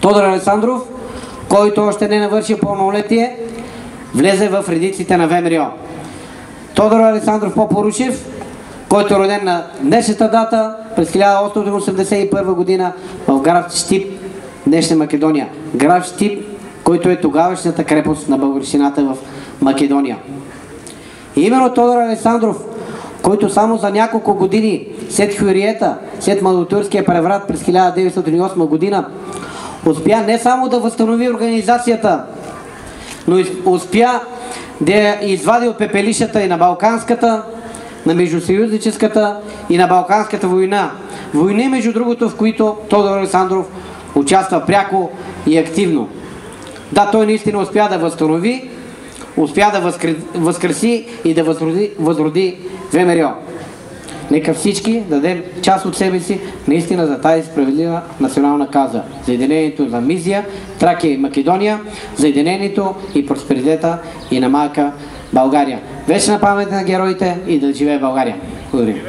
Тодор Александров, който още не навърши пълнолетие, влезе в редиците на ВМРО. Тодор Александров Попорушев, който е роден на днешната дата през 1881 година в град Штип, днешна Македония. Град Штип, който е тогавашната крепост на българщината в Македония. И именно Тодор Александров, който само за няколко години след Хюриета, след Малотурския преврат през 1908 година, успя не само да възстанови организацията, но успя да я извади от пепелищата и на Балканската, на Междусъюзническата и на Балканската война. Войни, между другото, в които Тодор Александров участва пряко и активно. Да, той наистина успя да възстанови, успя да възкреси и да възроди, възроди ВМРО. Нека всички дадем част от себе си наистина за тази справедлива национална каза. За единението на Мизия, Тракия и Македония, за единението и просперитета и на малка България. Вечна памет на героите и да живее България. Благодаря.